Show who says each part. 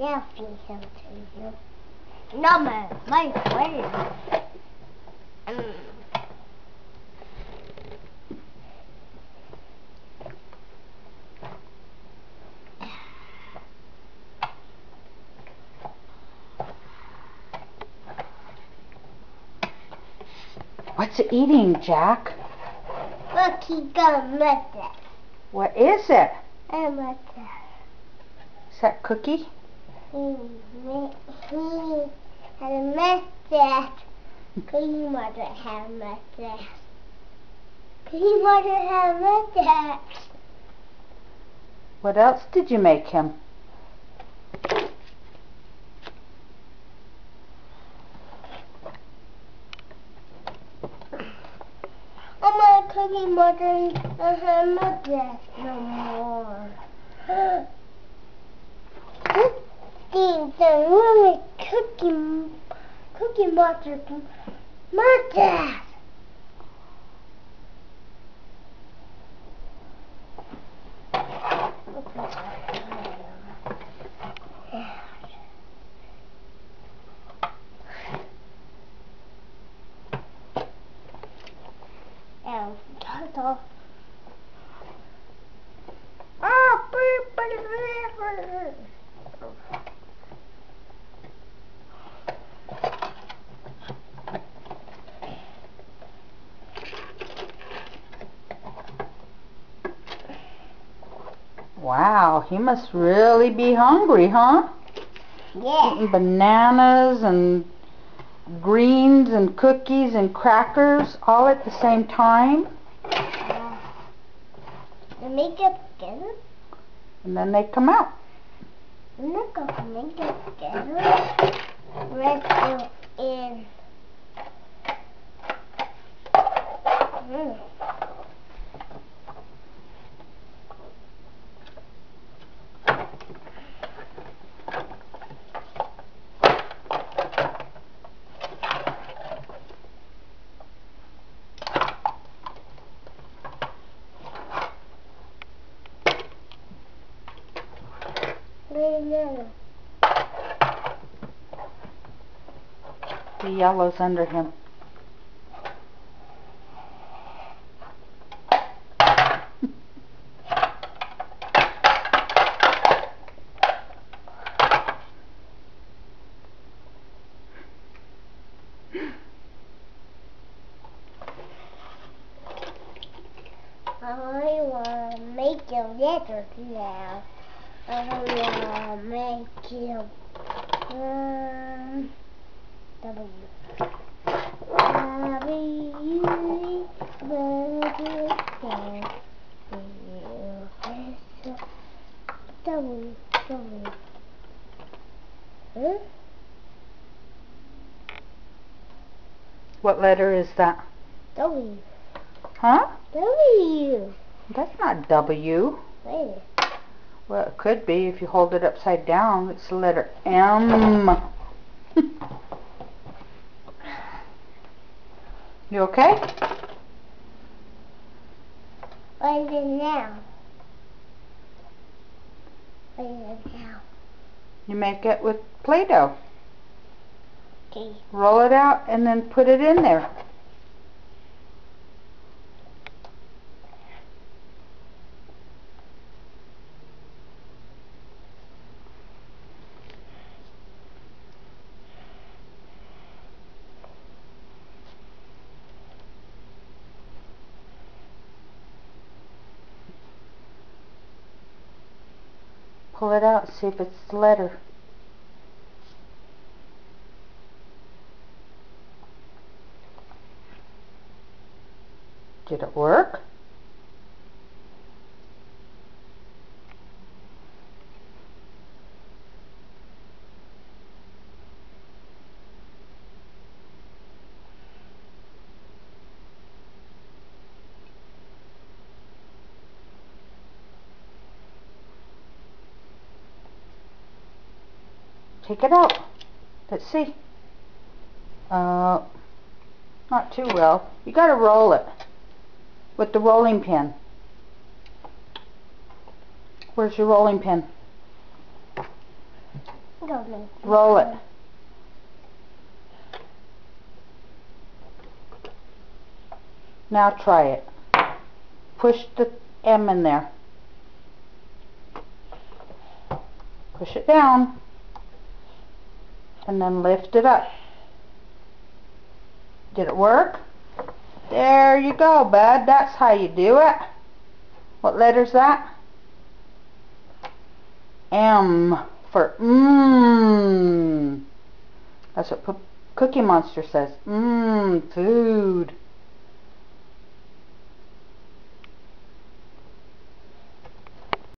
Speaker 1: Yeah, feed him to you. No, man, my friend. Mm.
Speaker 2: What's it eating, Jack?
Speaker 1: Look, he got a mustache.
Speaker 2: What is it?
Speaker 1: A mustache.
Speaker 2: Is that cookie?
Speaker 1: He, he had a mustache. Cookie Monster had a mustache. Cookie Monster had a mustache.
Speaker 2: What else did you make him?
Speaker 1: Oh my Cookie Monster doesn't have a mustache no more. Steve, the really Cookie Cookie Monster mustache. And turtle.
Speaker 2: Wow, he must really be hungry, huh?
Speaker 1: Yeah.
Speaker 2: Eating bananas and greens and cookies and crackers all at the same time.
Speaker 1: Uh, the makeup together?
Speaker 2: And then they come out.
Speaker 1: I'm not gonna make together. Let's do in. Mm.
Speaker 2: The yellow's under him.
Speaker 1: I want to make you letter now. I make you um, W. W, W, W, W. Huh?
Speaker 2: What letter is that?
Speaker 1: W.
Speaker 2: Huh?
Speaker 1: W.
Speaker 2: That's not W.
Speaker 1: Wait.
Speaker 2: Well, it could be if you hold it upside down. It's the letter M. you okay?
Speaker 1: What is it now? What is it now?
Speaker 2: You make it with Play-Doh.
Speaker 1: Okay.
Speaker 2: Roll it out and then put it in there. Pull it out, and see if it's the letter. Did it work? Take it out. Let's see. Uh, not too well. You gotta roll it with the rolling pin. Where's your rolling pin? Roll it. Now try it. Push the M in there. Push it down. And then lift it up. Did it work? There you go, bud. That's how you do it. What letter's that? M for mmm. That's what P Cookie Monster says. Mmm, food.